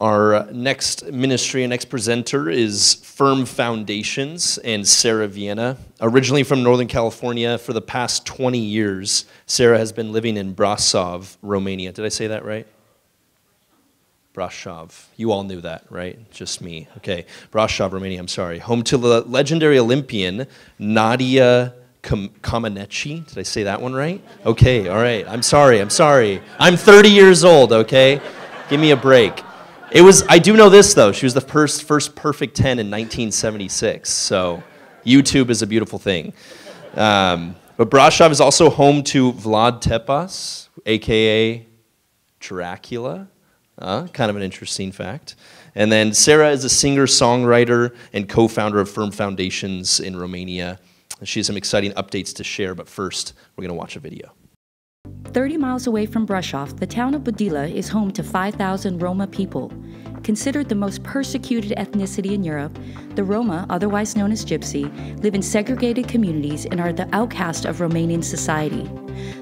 Our uh, next ministry and next presenter is Firm Foundations and Sarah Vienna. Originally from Northern California, for the past 20 years, Sarah has been living in Brasov, Romania. Did I say that right? Brasov. You all knew that, right? Just me. Okay. Brasov, Romania, I'm sorry. Home to the legendary Olympian Nadia Comaneci. Did I say that one right? Okay, all right. I'm sorry, I'm sorry. I'm 30 years old, okay? Give me a break. It was, I do know this though, she was the first, first perfect 10 in 1976, so YouTube is a beautiful thing. Um, but Brasov is also home to Vlad Tepes, aka Dracula. Uh, kind of an interesting fact. And then Sarah is a singer, songwriter, and co founder of Firm Foundations in Romania. She has some exciting updates to share, but first, we're going to watch a video. 30 miles away from Brașov, the town of Budila is home to 5,000 Roma people. Considered the most persecuted ethnicity in Europe, the Roma, otherwise known as Gypsy, live in segregated communities and are the outcast of Romanian society.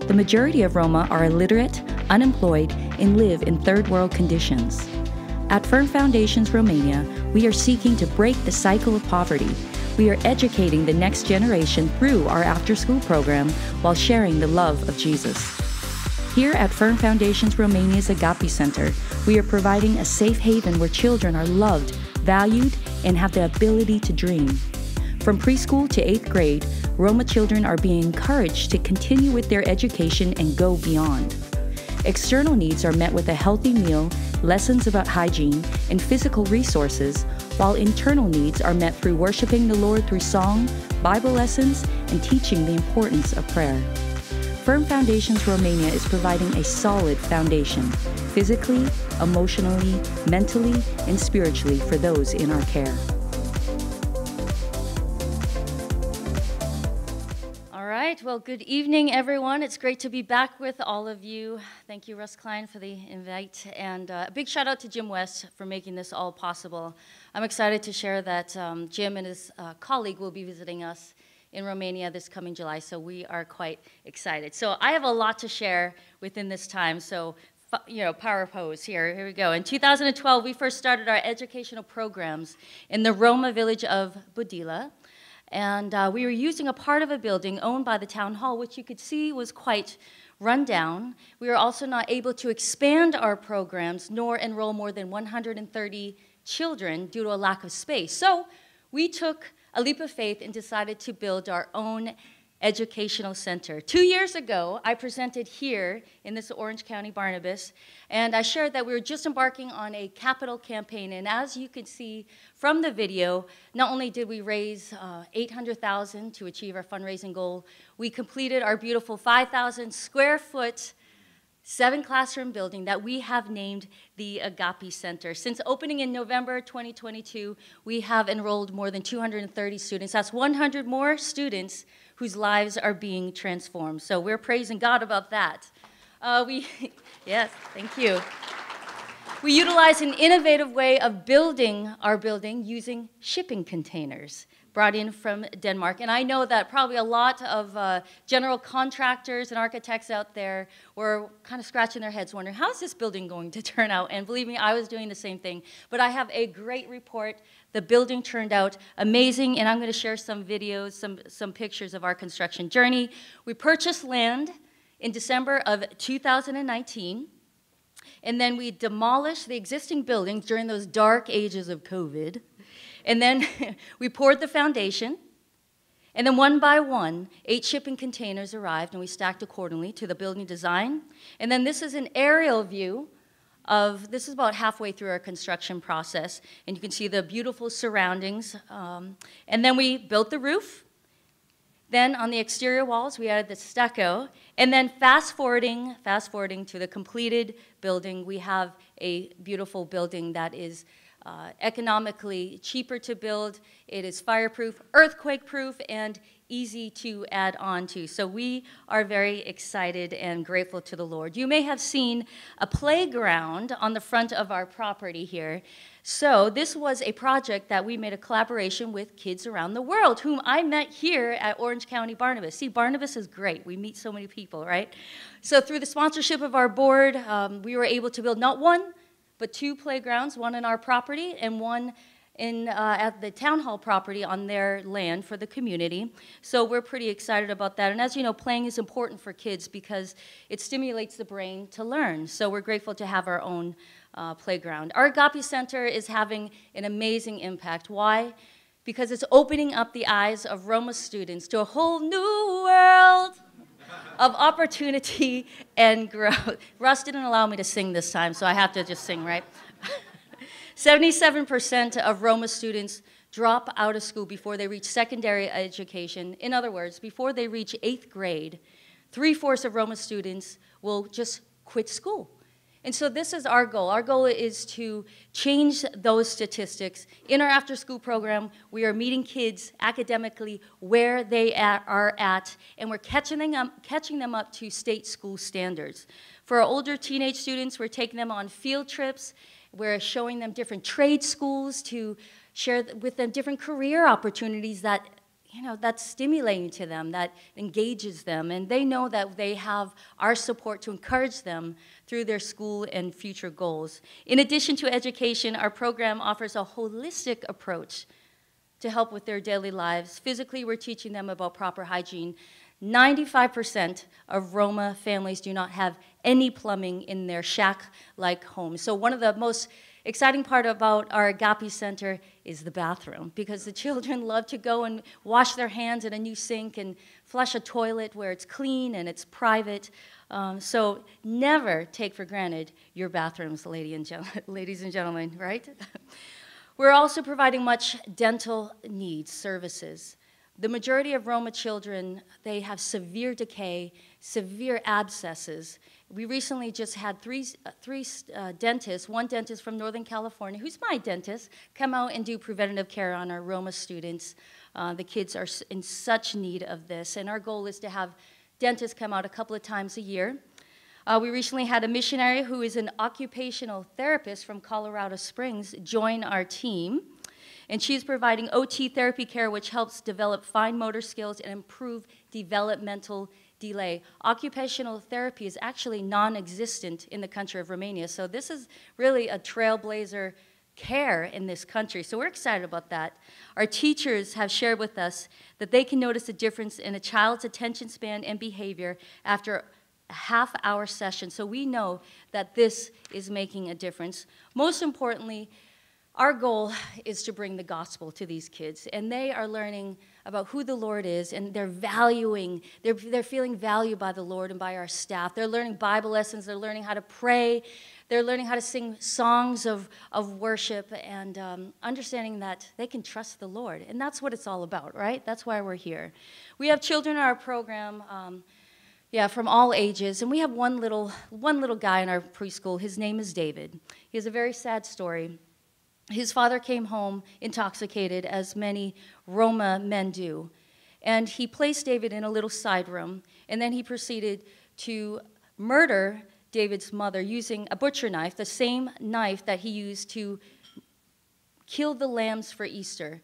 The majority of Roma are illiterate, unemployed, and live in third world conditions. At Firm Foundations Romania, we are seeking to break the cycle of poverty we are educating the next generation through our after school program while sharing the love of Jesus. Here at Firm Foundations Romania's Agape Center, we are providing a safe haven where children are loved, valued, and have the ability to dream. From preschool to eighth grade, Roma children are being encouraged to continue with their education and go beyond. External needs are met with a healthy meal, lessons about hygiene, and physical resources, while internal needs are met through worshiping the Lord through song, Bible lessons, and teaching the importance of prayer. Firm Foundations Romania is providing a solid foundation, physically, emotionally, mentally, and spiritually for those in our care. Well, good evening, everyone. It's great to be back with all of you. Thank you, Russ Klein, for the invite. And uh, a big shout out to Jim West for making this all possible. I'm excited to share that um, Jim and his uh, colleague will be visiting us in Romania this coming July, so we are quite excited. So I have a lot to share within this time, so you know, power pose here. Here we go. In 2012, we first started our educational programs in the Roma village of Budila. And uh, we were using a part of a building owned by the town hall, which you could see was quite rundown. We were also not able to expand our programs nor enroll more than 130 children due to a lack of space. So we took a leap of faith and decided to build our own Educational Center. Two years ago, I presented here in this Orange County Barnabas, and I shared that we were just embarking on a capital campaign. And as you can see from the video, not only did we raise uh, 800,000 to achieve our fundraising goal, we completed our beautiful 5,000 square foot seven classroom building that we have named the Agape Center. Since opening in November 2022, we have enrolled more than 230 students. That's 100 more students whose lives are being transformed. So we're praising God about that. Uh, we, yes, thank you. We utilize an innovative way of building our building using shipping containers brought in from Denmark. And I know that probably a lot of uh, general contractors and architects out there were kind of scratching their heads wondering, how's this building going to turn out? And believe me, I was doing the same thing. But I have a great report. The building turned out amazing, and I'm going to share some videos, some, some pictures of our construction journey. We purchased land in December of 2019. And then we demolished the existing buildings during those dark ages of COVID. And then we poured the foundation. And then one by one, eight shipping containers arrived and we stacked accordingly to the building design. And then this is an aerial view of, this is about halfway through our construction process. And you can see the beautiful surroundings. Um, and then we built the roof. Then on the exterior walls, we added the stucco. And then fast forwarding, fast forwarding to the completed building, we have a beautiful building that is uh, economically cheaper to build. It is fireproof, earthquake proof, and easy to add on to. So we are very excited and grateful to the Lord. You may have seen a playground on the front of our property here. So this was a project that we made a collaboration with kids around the world, whom I met here at Orange County Barnabas. See, Barnabas is great. We meet so many people, right? So through the sponsorship of our board, um, we were able to build not one, but two playgrounds, one in our property and one in, uh, at the town hall property on their land for the community. So we're pretty excited about that. And as you know, playing is important for kids because it stimulates the brain to learn. So we're grateful to have our own uh, playground. Our Agape Center is having an amazing impact. Why? Because it's opening up the eyes of Roma students to a whole new world of opportunity and growth. Russ didn't allow me to sing this time, so I have to just sing, right? 77% of Roma students drop out of school before they reach secondary education. In other words, before they reach eighth grade, three fourths of Roma students will just quit school. And so this is our goal. Our goal is to change those statistics. In our after school program, we are meeting kids academically where they are at, and we're catching them, up, catching them up to state school standards. For our older teenage students, we're taking them on field trips. We're showing them different trade schools to share with them different career opportunities that you know, that's stimulating to them, that engages them, and they know that they have our support to encourage them through their school and future goals. In addition to education, our program offers a holistic approach to help with their daily lives. Physically, we're teaching them about proper hygiene. 95% of Roma families do not have any plumbing in their shack-like homes. So one of the most exciting part about our Agape Center is the bathroom because the children love to go and wash their hands in a new sink and flush a toilet where it's clean and it's private. Um, so never take for granted your bathrooms, lady and ladies and gentlemen, right? We're also providing much dental needs services. The majority of Roma children, they have severe decay, severe abscesses, we recently just had three, uh, three uh, dentists, one dentist from Northern California, who's my dentist, come out and do preventative care on our Roma students. Uh, the kids are in such need of this, and our goal is to have dentists come out a couple of times a year. Uh, we recently had a missionary who is an occupational therapist from Colorado Springs join our team. And she's providing OT therapy care, which helps develop fine motor skills and improve developmental delay. Occupational therapy is actually non-existent in the country of Romania. So this is really a trailblazer care in this country. So we're excited about that. Our teachers have shared with us that they can notice a difference in a child's attention span and behavior after a half hour session. So we know that this is making a difference. Most importantly, our goal is to bring the gospel to these kids, and they are learning about who the Lord is, and they're valuing, they're, they're feeling valued by the Lord and by our staff. They're learning Bible lessons, they're learning how to pray, they're learning how to sing songs of, of worship, and um, understanding that they can trust the Lord. And that's what it's all about, right? That's why we're here. We have children in our program. Um, yeah, from all ages, and we have one little one little guy in our preschool. His name is David. He has a very sad story. His father came home intoxicated, as many Roma men do. And he placed David in a little side room, and then he proceeded to murder David's mother using a butcher knife, the same knife that he used to kill the lambs for Easter.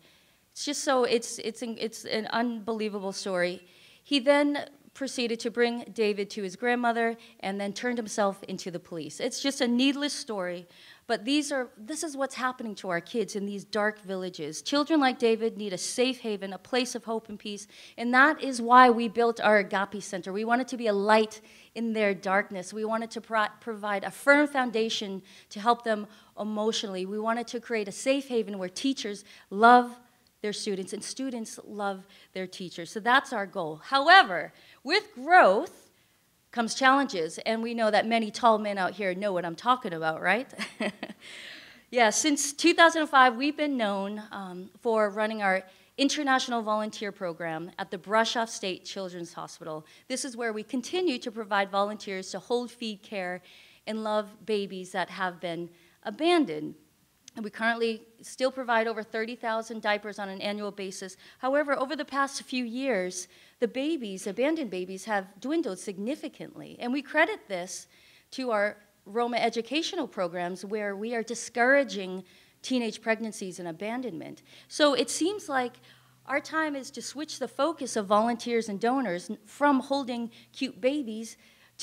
It's just so, it's, it's, it's an unbelievable story. He then proceeded to bring David to his grandmother and then turned himself into the police. It's just a needless story, but these are, this is what's happening to our kids in these dark villages. Children like David need a safe haven, a place of hope and peace. And that is why we built our Agape Center. We wanted to be a light in their darkness. We wanted to pro provide a firm foundation to help them emotionally. We wanted to create a safe haven where teachers love their students and students love their teachers. So that's our goal. However, with growth, comes challenges, and we know that many tall men out here know what I'm talking about, right? yeah, since 2005, we've been known um, for running our international volunteer program at the Brasov State Children's Hospital. This is where we continue to provide volunteers to hold, feed, care, and love babies that have been abandoned. And we currently still provide over 30,000 diapers on an annual basis. However, over the past few years, the babies, abandoned babies, have dwindled significantly. And we credit this to our Roma educational programs where we are discouraging teenage pregnancies and abandonment. So it seems like our time is to switch the focus of volunteers and donors from holding cute babies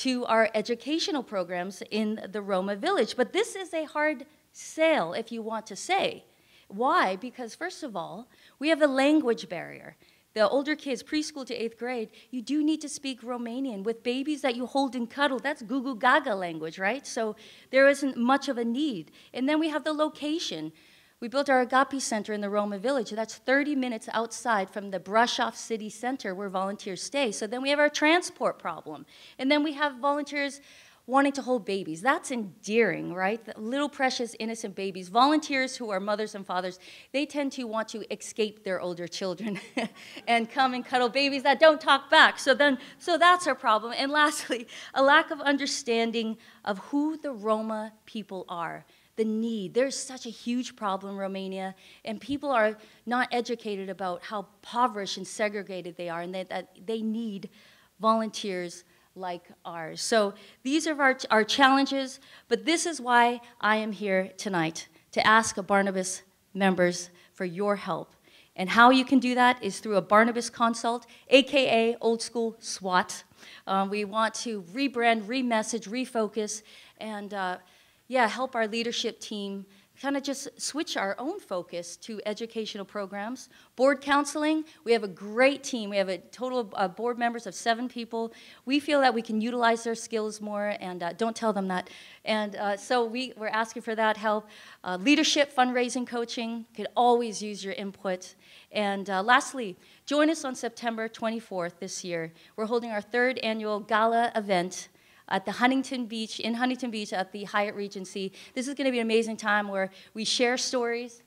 to our educational programs in the Roma village. But this is a hard sale, if you want to say. Why? Because, first of all, we have a language barrier. The older kids, preschool to eighth grade, you do need to speak Romanian. With babies that you hold and cuddle, that's Gugu Gaga language, right? So there isn't much of a need. And then we have the location. We built our Agape Center in the Roma Village. That's 30 minutes outside from the Brasov City Center where volunteers stay. So then we have our transport problem. And then we have volunteers wanting to hold babies. That's endearing, right? The little precious innocent babies. Volunteers who are mothers and fathers, they tend to want to escape their older children and come and cuddle babies that don't talk back. So then so that's our problem. And lastly, a lack of understanding of who the Roma people are the need. There's such a huge problem in Romania, and people are not educated about how impoverished and segregated they are, and that, that they need volunteers like ours. So these are our, our challenges, but this is why I am here tonight to ask Barnabas members for your help. And how you can do that is through a Barnabas consult, aka Old School SWAT. Um, we want to rebrand, remessage, refocus, and uh, yeah, help our leadership team kind of just switch our own focus to educational programs. Board counseling, we have a great team. We have a total of uh, board members of seven people. We feel that we can utilize their skills more, and uh, don't tell them that. And uh, so we, we're asking for that help. Uh, leadership, fundraising, coaching, could always use your input. And uh, lastly, join us on September 24th this year. We're holding our third annual gala event at the Huntington Beach, in Huntington Beach at the Hyatt Regency. This is going to be an amazing time where we share stories.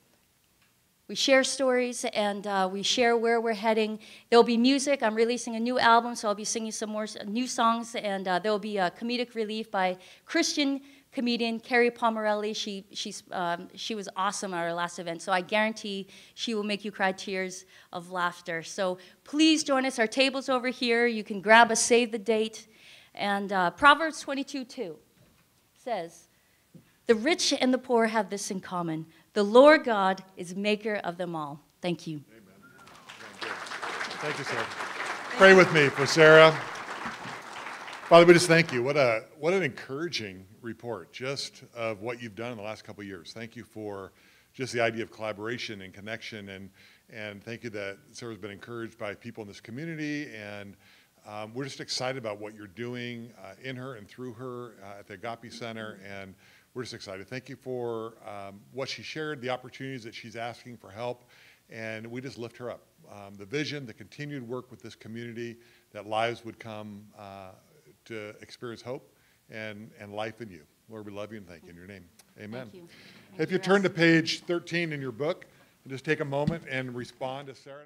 We share stories and uh, we share where we're heading. There'll be music. I'm releasing a new album, so I'll be singing some more new songs, and uh, there'll be a comedic relief by Christian comedian Kerri Pomarolli. She, she's, um, she was awesome at our last event, so I guarantee she will make you cry tears of laughter. So please join us. Our table's over here. You can grab a save the date. And uh, Proverbs 22 2 says, The rich and the poor have this in common. The Lord God is maker of them all. Thank you. Amen. Thank you, Sarah. Pray with me for Sarah. Father, we just thank you. What, a, what an encouraging report just of what you've done in the last couple years. Thank you for just the idea of collaboration and connection. And, and thank you that Sarah's been encouraged by people in this community and um, we're just excited about what you're doing uh, in her and through her uh, at the Agape Center, and we're just excited. Thank you for um, what she shared, the opportunities that she's asking for help, and we just lift her up. Um, the vision, the continued work with this community, that lives would come uh, to experience hope and, and life in you. Lord, we love you and thank you in your name. Amen. Thank you. If you turn to page 13 in your book, just take a moment and respond to Sarah.